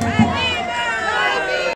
Hey!